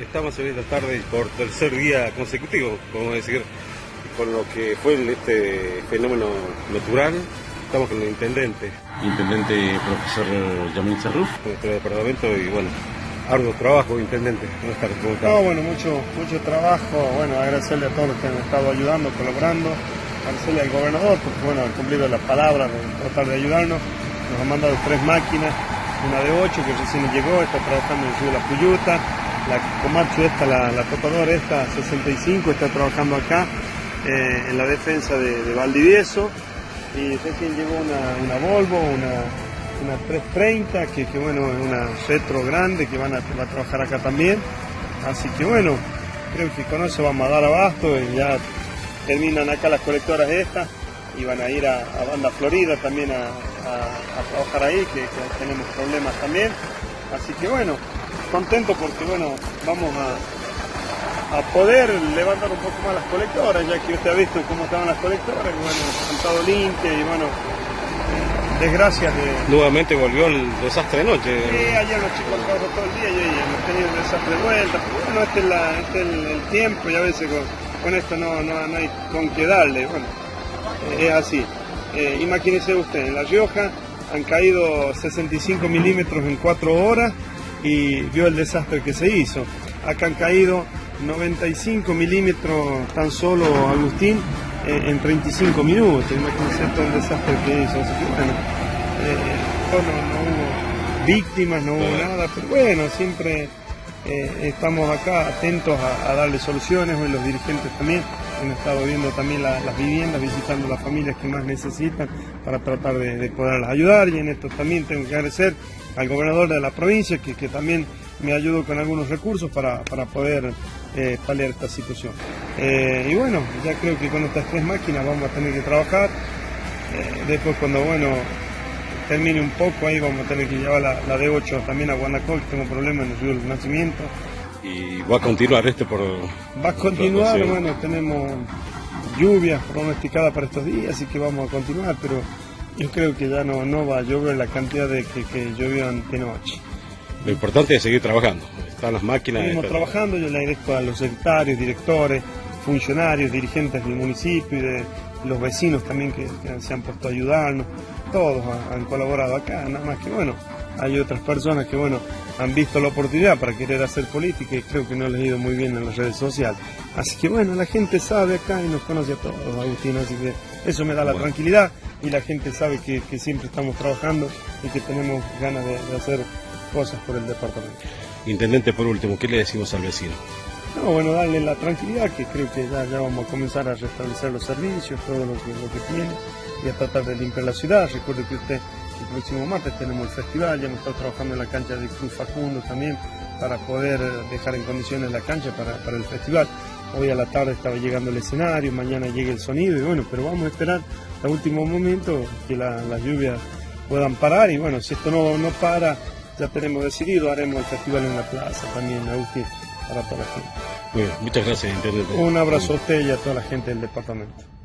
Estamos en esta tarde por tercer día consecutivo, podemos decir, con lo que fue este fenómeno natural. Estamos con el intendente. Intendente profesor Yamil Cerruf. Nuestro departamento y bueno, arduo trabajo, intendente. Buenas tardes, ¿cómo está? No, bueno, mucho, mucho trabajo. Bueno, agradecerle a todos los que han estado ayudando, colaborando. Al gobernador porque bueno, ha cumplido las palabras de tratar de ayudarnos. Nos ha mandado tres máquinas, una de ocho que recién llegó, está trabajando en el sur de la Puyuta la Comarcho esta, la, la topadora esta 65 está trabajando acá eh, en la defensa de, Valdivieso. Y recién llegó una, una Volvo, una, una 330 que, que, bueno es una retro grande que van a, va a trabajar acá también. Así que bueno creo que con eso vamos a dar abasto y ya terminan acá las colectoras estas y van a ir a, Banda Florida también a, trabajar ahí que, que tenemos problemas también así que bueno contento porque bueno, vamos a, a, poder levantar un poco más las colectoras, ya que usted ha visto cómo estaban las colectoras, y bueno, han estado limpias y bueno, desgracias de... Nuevamente volvió el desastre de noche. Sí, ayer los chicos trabajaron todo el día y hemos tenido el desastre de vuelta, pero bueno, este es, la, este el, tiempo y a veces con, esto no, no, no, hay con qué darle, bueno, es así. Eh, imagínese usted, en La Rioja han caído 65 milímetros en 4 horas, y vio el desastre que se hizo. Acá han caído 95 milímetros tan solo Agustín eh, en 35 minutos. Imagínense todo el desastre que hizo. Así que bueno, eh, no, hubo víctimas, no hubo nada, pero bueno, siempre eh, estamos acá atentos a, darle soluciones, hoy los dirigentes también han estado viendo también las viviendas, visitando las familias que más necesitan para tratar de, de poderlas ayudar y en esto también tengo que agradecer al gobernador de la provincia, que, que también me ayudó con algunos recursos para, poder eh, paliar esta situación. Eh, y bueno, ya creo que con estas tres máquinas vamos a tener que trabajar. Eh, después cuando, bueno, termine un poco ahí vamos a tener que llevar la, la D8 también a Guanacol, tengo problemas en el río del nacimiento. ¿Y va a continuar este por...? Va a continuar, bueno, tenemos lluvias pronosticadas para estos días, así que vamos a continuar, pero yo creo que ya no, no va a llover la cantidad de que, que llovió antenoche. Lo importante es seguir trabajando. Están las máquinas. Seguimos trabajando, yo le agradezco a los secretarios, directores, funcionarios, dirigentes del municipio y de los vecinos también que, se han puesto a ayudarnos. Todos han, colaborado acá, nada más que bueno. Hay otras personas que bueno han visto la oportunidad para querer hacer política y creo que no les ha ido muy bien en las redes sociales. Así que bueno, la gente sabe acá y nos conoce a todos, Agustín, así que eso me da la tranquilidad y la gente sabe que, siempre estamos trabajando y que tenemos ganas de, hacer cosas por el departamento. Intendente, por último, ¿qué le decimos al vecino? No, bueno, darle la tranquilidad, que creo que ya, vamos a comenzar a restablecer los servicios, todo lo que, lo que tiene, y a tratar de limpiar la ciudad. Recuerde que usted, el próximo martes tenemos el festival, ya hemos estado trabajando en la cancha de Cruz Facundo también, para poder dejar en condiciones la cancha para, para el festival. Hoy a la tarde estaba llegando el escenario, mañana llega el sonido y bueno, pero vamos a esperar hasta último momento que las lluvias puedan parar y bueno, si esto no, no para, ya tenemos decidido, haremos el festival en la plaza también, Agustín, para toda la gente. Muchas gracias, Intendente. Un abrazo a usted y a toda la gente del departamento.